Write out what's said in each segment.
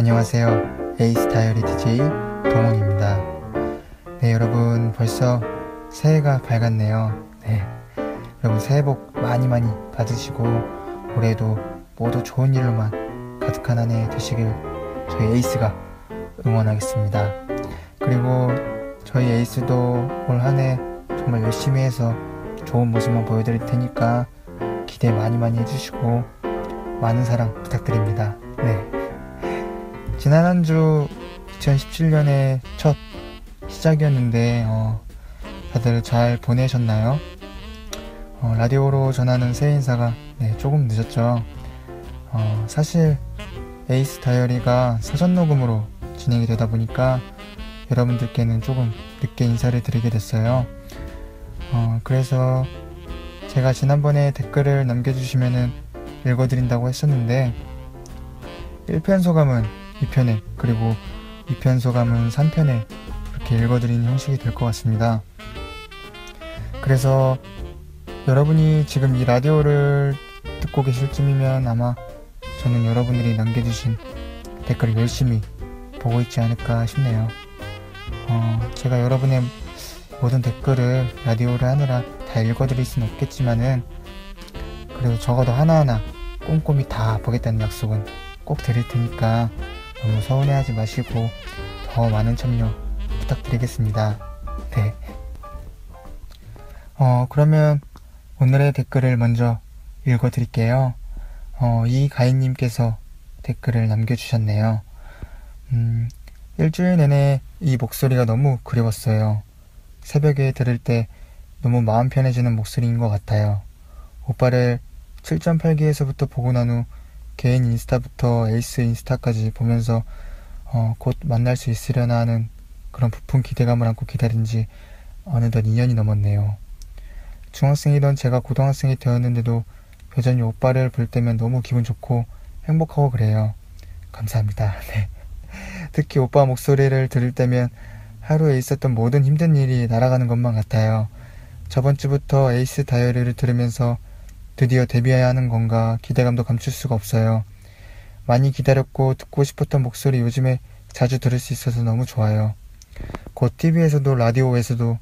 안녕하세요. 에이스 다이어리 DJ 동훈입니다. 네, 여러분 벌써 새해가 밝았네요. 네. 여러분 새해 복 많이 많이 받으시고 올해도 모두 좋은 일로만 가득한 한 해 되시길 저희 에이스가 응원하겠습니다. 그리고 저희 에이스도 올 한 해 정말 열심히 해서 좋은 모습만 보여드릴 테니까 기대 많이 많이 해주시고 많은 사랑 부탁드립니다. 네. 지난 한 주 2017년의 첫 시작이었는데 어, 다들 잘 보내셨나요? 어, 라디오로 전하는 새해 인사가 네, 조금 늦었죠. 어, 사실 에이스 다이어리가 사전 녹음으로 진행이 되다 보니까 여러분들께는 조금 늦게 인사를 드리게 됐어요. 어, 그래서 제가 지난번에 댓글을 남겨주시면은 읽어드린다고 했었는데 1편 소감은 2편에 그리고 2편 소감은 3편에 이렇게 읽어드리는 형식이 될 것 같습니다. 그래서 여러분이 지금 이 라디오를 듣고 계실 쯤이면 아마 저는 여러분들이 남겨주신 댓글을 열심히 보고 있지 않을까 싶네요. 어, 제가 여러분의 모든 댓글을 라디오를 하느라 다 읽어드릴 수는 없겠지만은 그래도 적어도 하나하나 꼼꼼히 다 보겠다는 약속은 꼭 드릴 테니까 너무 서운해하지 마시고 더 많은 참여 부탁드리겠습니다. 네. 어, 그러면 오늘의 댓글을 먼저 읽어드릴게요. 어, 이가인님께서 댓글을 남겨주셨네요. 음, 일주일 내내 이 목소리가 너무 그리웠어요. 새벽에 들을 때 너무 마음 편해지는 목소리인 것 같아요. 오빠를 7.8기에서부터 보고 난 후 개인 인스타부터 에이스 인스타까지 보면서 어, 곧 만날 수 있으려나 하는 그런 부푼 기대감을 안고 기다린 지 어느덧 2년이 넘었네요. 중학생이던 제가 고등학생이 되었는데도 여전히 오빠를 볼 때면 너무 기분 좋고 행복하고 그래요. 감사합니다. 네. 특히 오빠 목소리를 들을 때면 하루에 있었던 모든 힘든 일이 날아가는 것만 같아요. 저번 주부터 에이스 다이어리를 들으면서 드디어 데뷔해야 하는 건가 기대감도 감출 수가 없어요. 많이 기다렸고 듣고 싶었던 목소리 요즘에 자주 들을 수 있어서 너무 좋아요. 곧 TV에서도 라디오에서도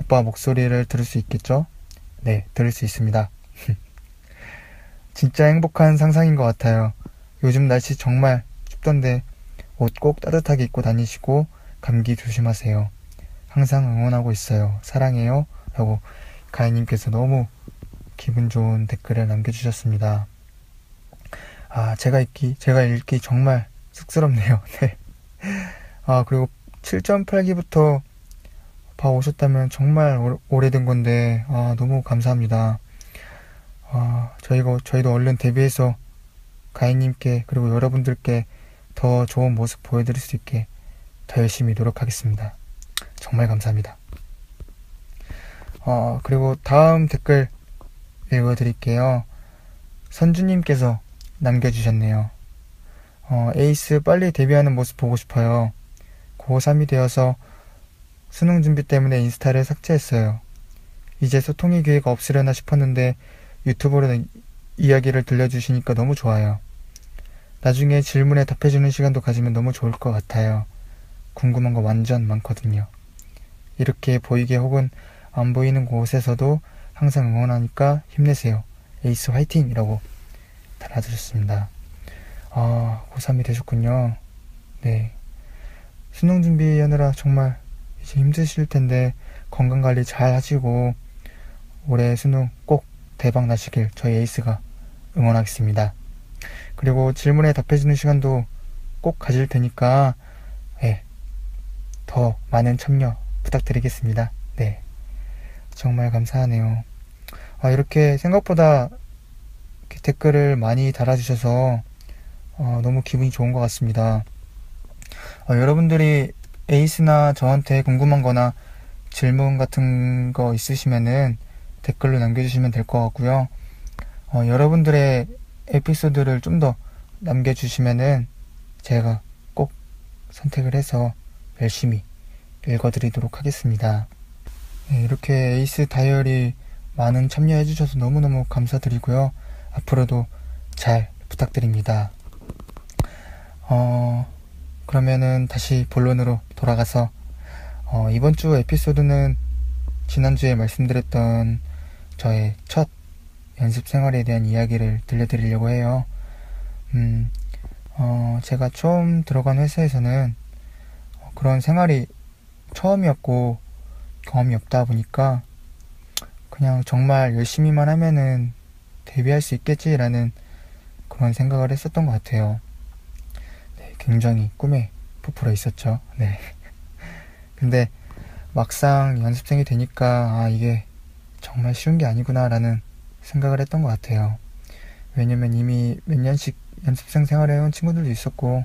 오빠 목소리를 들을 수 있겠죠? 네, 들을 수 있습니다. 진짜 행복한 상상인 것 같아요. 요즘 날씨 정말 춥던데 옷 꼭 따뜻하게 입고 다니시고 감기 조심하세요. 항상 응원하고 있어요. 사랑해요. 라고 가인님께서 너무 기분 좋은 댓글을 남겨주셨습니다. 아, 제가 읽기, 제가 읽기 정말 쑥스럽네요. 네. 아, 그리고 7.8기부터 봐오셨다면 정말 오래된 건데, 아, 너무 감사합니다. 아, 저희가, 저희도 얼른 데뷔해서 가인님께, 그리고 여러분들께 더 좋은 모습 보여드릴 수 있게 더 열심히 노력하겠습니다. 정말 감사합니다. 어, 그리고 다음 댓글 읽어드릴게요. 선주님께서 남겨주셨네요. 어, 에이스 빨리 데뷔하는 모습 보고 싶어요. 고3이 되어서 수능 준비 때문에 인스타를 삭제했어요. 이제 소통의 기회가 없으려나 싶었는데 유튜브로 이야기를 들려주시니까 너무 좋아요. 나중에 질문에 답해주는 시간도 가지면 너무 좋을 것 같아요. 궁금한 거 완전 많거든요. 이렇게 보이게 혹은 안 보이는 곳에서도 항상 응원하니까 힘내세요. 에이스 화이팅! 이라고 달아주셨습니다. 아, 고3이 되셨군요. 네. 수능 준비하느라 정말 이제 힘드실 텐데 건강관리 잘 하시고 올해 수능 꼭 대박 나시길 저희 에이스가 응원하겠습니다. 그리고 질문에 답해주는 시간도 꼭 가질 테니까 네, 더 많은 참여 부탁드리겠습니다. 네. 정말 감사하네요. 아, 이렇게 생각보다 이렇게 댓글을 많이 달아주셔서 어, 너무 기분이 좋은 것 같습니다. 어, 여러분들이 에이스나 저한테 궁금한 거나 질문 같은 거 있으시면은 댓글로 남겨주시면 될 것 같고요. 어, 여러분들의 에피소드를 좀 더 남겨주시면은 제가 꼭 선택을 해서 열심히 읽어드리도록 하겠습니다. 네, 이렇게 에이스 다이어리 많은 참여해 주셔서 너무너무 감사드리고요. 앞으로도 잘 부탁드립니다. 어, 그러면은 다시 본론으로 돌아가서 어, 이번 주 에피소드는 지난주에 말씀드렸던 저의 첫 연습 생활에 대한 이야기를 들려드리려고 해요. 음, 어, 제가 처음 들어간 회사에서는 그런 생활이 처음이었고 경험이 없다 보니까 그냥 정말 열심히만 하면은 데뷔할 수 있겠지라는 그런 생각을 했었던 것 같아요. 네, 굉장히 꿈에 부풀어 있었죠. 네. 근데 막상 연습생이 되니까 아 이게 정말 쉬운 게 아니구나라는 생각을 했던 것 같아요. 왜냐면 이미 몇 년씩 연습생 생활을 해온 친구들도 있었고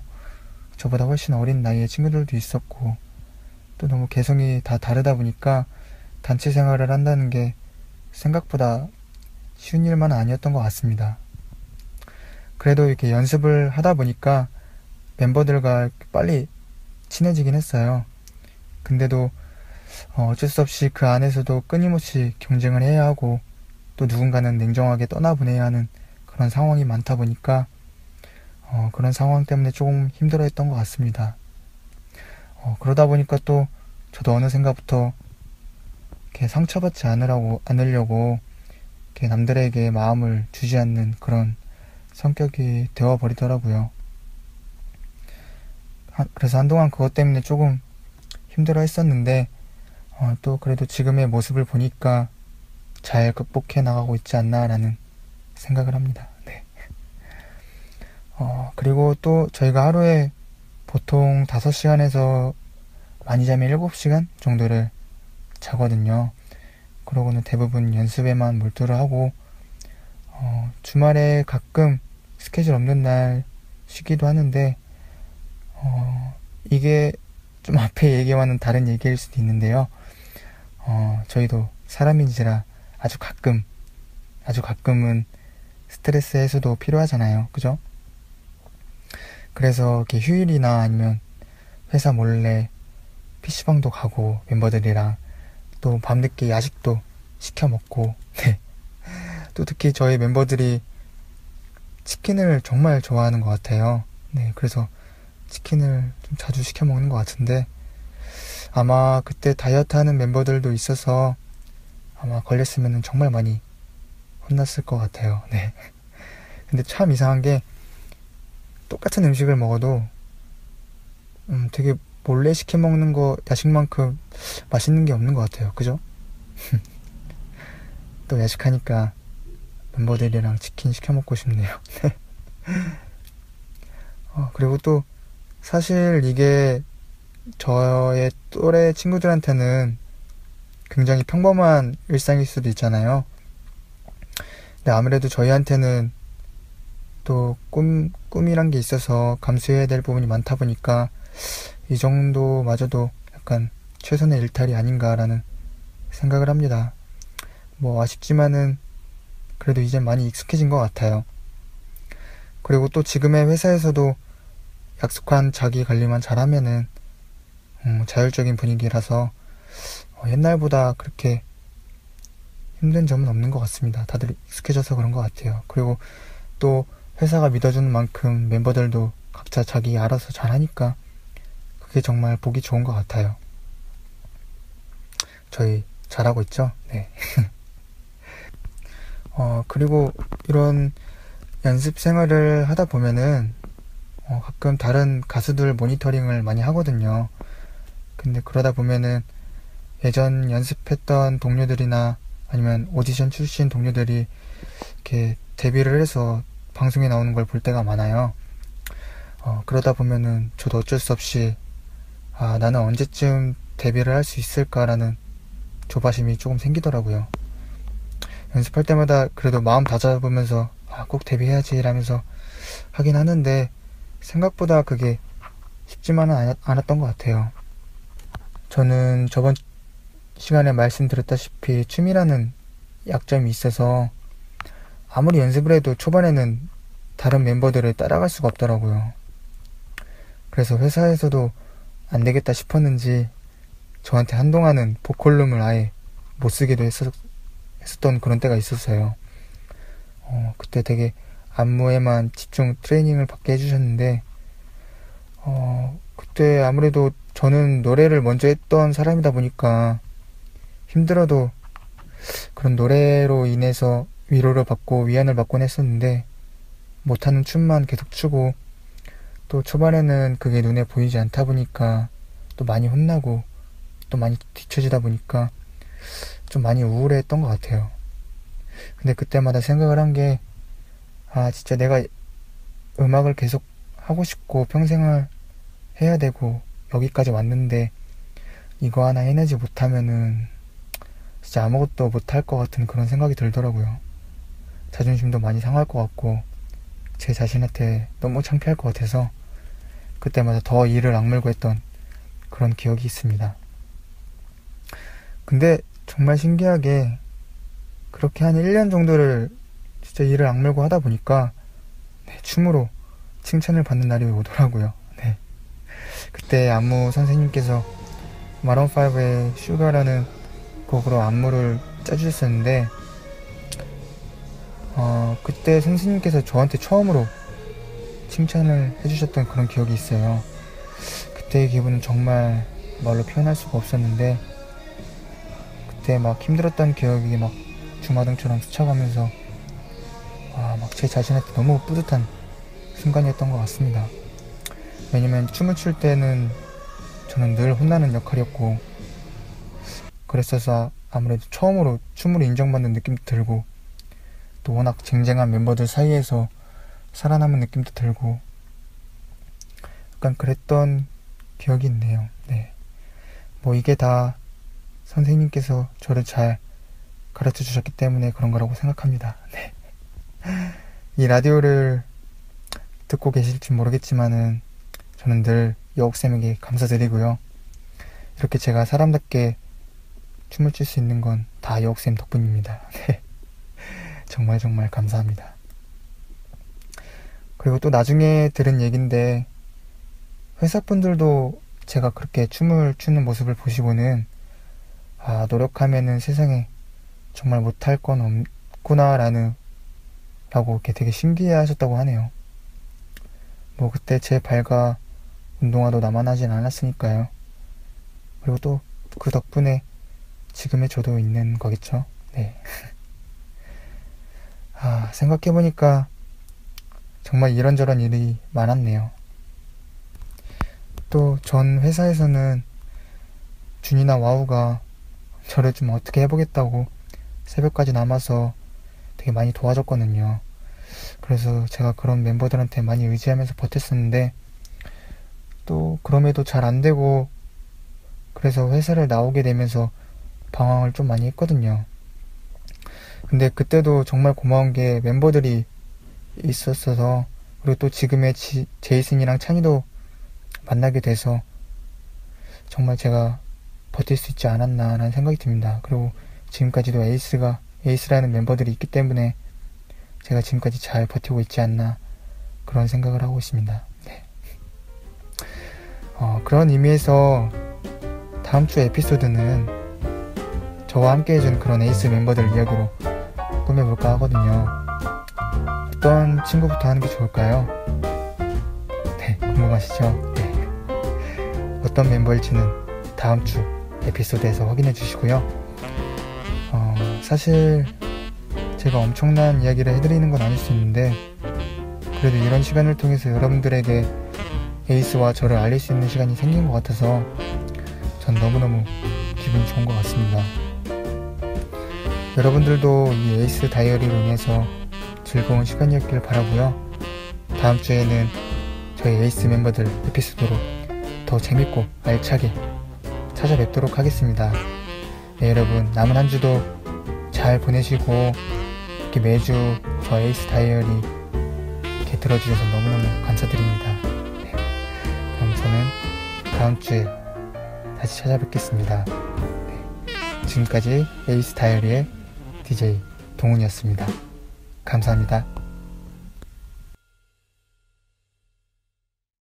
저보다 훨씬 어린 나이의 친구들도 있었고 또 너무 개성이 다 다르다 보니까 단체 생활을 한다는 게 생각보다 쉬운 일만 아니었던 것 같습니다. 그래도 이렇게 연습을 하다 보니까 멤버들과 빨리 친해지긴 했어요. 근데도 어, 어쩔 수 없이 그 안에서도 끊임없이 경쟁을 해야 하고 또 누군가는 냉정하게 떠나보내야 하는 그런 상황이 많다 보니까 어, 그런 상황 때문에 조금 힘들어했던 것 같습니다. 어, 그러다 보니까 또 저도 어느샌가부터 이렇게 상처받지 않으라고 않으려고 이렇게 남들에게 마음을 주지 않는 그런 성격이 되어 버리더라고요. 그래서 한동안 그것 때문에 조금 힘들어 했었는데, 어, 또 그래도 지금의 모습을 보니까 잘 극복해 나가고 있지 않나라는 생각을 합니다. 네. 어, 그리고 또 저희가 하루에 보통 5시간에서 많이 자면 7시간 정도를 자거든요. 그러고는 대부분 연습에만 몰두를 하고, 어, 주말에 가끔 스케줄 없는 날 쉬기도 하는데, 어, 이게 좀 앞에 얘기와는 다른 얘기일 수도 있는데요. 어, 저희도 사람인지라 아주 가끔, 아주 가끔은 스트레스 해소도 필요하잖아요. 그죠? 그래서 이렇게 휴일이나 아니면 회사 몰래 PC방도 가고 멤버들이랑 또 밤늦게 야식도 시켜 먹고, 네. 또 특히 저희 멤버들이 치킨을 정말 좋아하는 것 같아요. 네, 그래서 치킨을 좀 자주 시켜 먹는 것 같은데 아마 그때 다이어트 하는 멤버들도 있어서 아마 걸렸으면 정말 많이 혼났을 것 같아요. 네. 근데 참 이상한 게 똑같은 음식을 먹어도 음, 되게 몰래 시켜 먹는 거 야식만큼 맛있는 게 없는 것 같아요. 그죠? 또 야식하니까 멤버들이랑 치킨 시켜 먹고 싶네요. 네. 어, 그리고 또 사실 이게 저의 또래 친구들한테는 굉장히 평범한 일상일 수도 있잖아요. 근데 아무래도 저희한테는 또 꿈, 꿈이란 게 있어서 감수해야 될 부분이 많다 보니까 이 정도마저도 약간 최선의 일탈이 아닌가라는 생각을 합니다. 뭐 아쉽지만은 그래도 이제 많이 익숙해진 것 같아요. 그리고 또 지금의 회사에서도 약속한 자기 관리만 잘하면은 음, 자율적인 분위기라서 어, 옛날보다 그렇게 힘든 점은 없는 것 같습니다. 다들 익숙해져서 그런 것 같아요. 그리고 또 회사가 믿어주는 만큼 멤버들도 각자 자기 알아서 잘하니까 그게 정말 보기 좋은 것 같아요. 저희 잘하고 있죠? 네. 어, 그리고 이런 연습 생활을 하다 보면은 어, 가끔 다른 가수들 모니터링을 많이 하거든요. 근데 그러다 보면은 예전 연습했던 동료들이나 아니면 오디션 출신 동료들이 이렇게 데뷔를 해서 방송에 나오는 걸 볼 때가 많아요. 어, 그러다 보면은 저도 어쩔 수 없이 아, 나는 언제쯤 데뷔를 할 수 있을까라는 조바심이 조금 생기더라고요. 연습할 때마다 그래도 마음 다잡으면서 아, 꼭 데뷔해야지 라면서 하긴 하는데 생각보다 그게 쉽지만은 않았던 것 같아요. 저는 저번 시간에 말씀드렸다시피 춤이라는 약점이 있어서 아무리 연습을 해도 초반에는 다른 멤버들을 따라갈 수가 없더라고요. 그래서 회사에서도 안 되겠다 싶었는지 저한테 한동안은 보컬룸을 아예 못 쓰기도 했었, 했었 던 그런 때가 있었어요. 어, 그때 되게 안무에만 집중 트레이닝을 받게 해주셨는데, 어, 그때 아무래도 저는 노래를 먼저 했던 사람이다 보니까 힘들어도 그런 노래로 인해서 위로를 받고 위안을 받곤 했었는데 못하는 춤만 계속 추고 또 초반에는 그게 눈에 보이지 않다 보니까 또 많이 혼나고 또 많이 뒤처지다 보니까 좀 많이 우울했던 것 같아요. 근데 그때마다 생각을 한 게, 아, 진짜 내가 음악을 계속 하고 싶고 평생을 해야 되고 여기까지 왔는데 이거 하나 해내지 못하면은 진짜 아무것도 못할 것 같은 그런 생각이 들더라고요. 자존심도 많이 상할 것 같고 제 자신한테 너무 창피할 것 같아서 그때마다 더 이를 악물고 했던 그런 기억이 있습니다. 근데 정말 신기하게 그렇게 한 1년 정도를 진짜 이를 악물고 하다 보니까 네, 춤으로 칭찬을 받는 날이 오더라고요. 네. 그때 안무 선생님께서 마론5의 슈가라는 곡으로 안무를 짜주셨었는데 어, 그때 선생님께서 저한테 처음으로 칭찬을 해주셨던 그런 기억이 있어요. 그때의 기분은 정말 말로 표현할 수가 없었는데 그때 막 힘들었던 기억이 막 주마등처럼 스쳐가면서 막제 자신한테 너무 뿌듯한 순간이었던 것 같습니다. 왜냐면 춤을 출 때는 저는 늘 혼나는 역할이었고 그랬어서 아무래도 처음으로 춤으로 인정받는 느낌도 들고 또 워낙 쟁쟁한 멤버들 사이에서 살아남은 느낌도 들고 약간 그랬던 기억이 있네요. 네. 뭐 이게 다 선생님께서 저를 잘 가르쳐 주셨기 때문에 그런 거라고 생각합니다. 네. 이 라디오를 듣고 계실지 모르겠지만은 저는 늘 여옥쌤에게 감사드리고요. 이렇게 제가 사람답게 춤을 출 수 있는 건 다 여옥쌤 덕분입니다. 네. 정말 정말 감사합니다. 그리고 또 나중에 들은 얘긴데 회사분들도 제가 그렇게 춤을 추는 모습을 보시고는 아 노력하면은 세상에 정말 못할 건 없구나라는 라고 이렇게 되게 신기해 하셨다고 하네요. 뭐 그때 제 발과 운동화도 나만 하진 않았으니까요. 그리고 또 그 덕분에 지금의 저도 있는 거겠죠. 네. 아, 생각해보니까 정말 이런저런 일이 많았네요. 또 전 회사에서는 준이나 와우가 저를 좀 어떻게 해보겠다고 새벽까지 남아서 되게 많이 도와줬거든요. 그래서 제가 그런 멤버들한테 많이 의지하면서 버텼었는데 또 그럼에도 잘 안 되고 그래서 회사를 나오게 되면서 방황을 좀 많이 했거든요. 근데 그때도 정말 고마운 게 멤버들이 있었어서 그리고 또 지금의 지, 제이슨이랑 찬이도 만나게 돼서 정말 제가 버틸 수 있지 않았나라는 생각이 듭니다. 그리고 지금까지도 에이스가 에이스라는 멤버들이 있기 때문에 제가 지금까지 잘 버티고 있지 않나 그런 생각을 하고 있습니다. 네. 어, 그런 의미에서 다음 주 에피소드는 저와 함께 해준 그런 에이스 멤버들 이야기로 꾸며볼까 하거든요. 어떤 친구부터 하는 게 좋을까요? 네, 궁금하시죠? 네. 어떤 멤버일지는 다음 주 에피소드에서 확인해 주시고요. 어, 사실 제가 엄청난 이야기를 해드리는 건 아닐 수 있는데 그래도 이런 시간을 통해서 여러분들에게 에이스와 저를 알릴 수 있는 시간이 생긴 것 같아서 전 너무너무 기분이 좋은 것 같습니다. 여러분들도 이 에이스 다이어리로 인해서 즐거운 시간이었길 바라고요. 다음 주에는 저희 에이스 멤버들 에피소드로 더 재밌고 알차게 찾아뵙도록 하겠습니다. 네, 여러분 남은 한 주도 잘 보내시고 이렇게 매주 저 에이스 다이어리 이렇게 들어주셔서 너무너무 감사드립니다. 네. 그럼 저는 다음 주에 다시 찾아뵙겠습니다. 네. 지금까지 에이스 다이어리의 DJ 동훈이었습니다. 감사합니다.